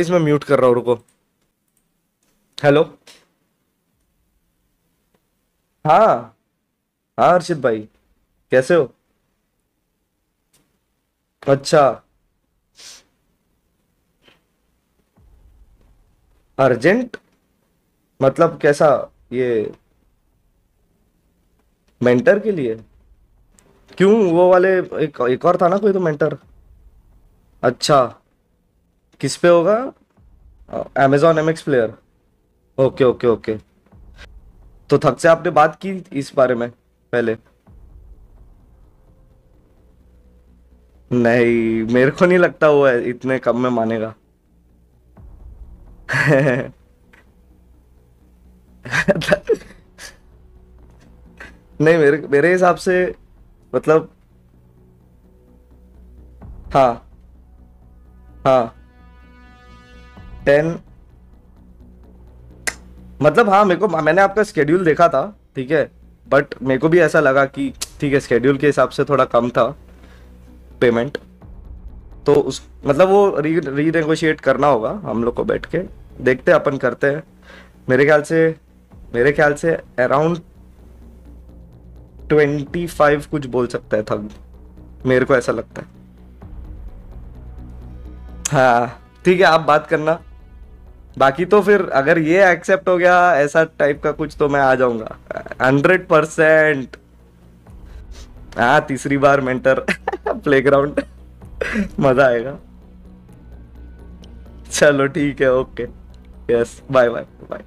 इसमें म्यूट कर रहा हूँ, रुको। हेलो? हाँ। हाँ हर्षित भाई। कैसे हो? अच्छा। अर्जेंट? मतलब कैसा ये मेंटर के लिए? क्यों वो वाले एक एक और था ना कोई तो मेंटर? अच्छा। किस पे होगा? Amazon M X player okay okay okay तो थक से आपने बात की इस बारे में पहले? नहीं, मेरे को नहीं लगता वो इतने कम में मानेगा। नहीं, मेरे मेरे हिसाब से मतलब हाँ हाँ। टेन। मतलब हाँ मेरे को, मैंने आपका स्केड्यूल देखा था, ठीक है? बट मेरे को भी ऐसा लगा कि, ठीक है स्केड्यूल के हिसाब से थोड़ा कम था पेमेंट तो उस मतलब वो री रीनेगोशिएट करना होगा हम लोग को बैठ के। देखते हैं, अपन करते हैं। मेरे ख्याल से, मेरे ख्याल से अराउंड ट्वेंटी फाइव कुछ बोल सकता है थग। मेरे को ऐसा लगता है। हाँ ठीक है, आप बात करना। बाकी तो फिर अगर ये एक्सेप्ट हो गया ऐसा टाइप का कुछ तो मैं आ जाऊँगा। हंड्रेड परसेंट हाँ तीसरी बार मेंटर प्लेग्राउंड मज़ा आएगा। चलो ठीक है okay yes bye bye bye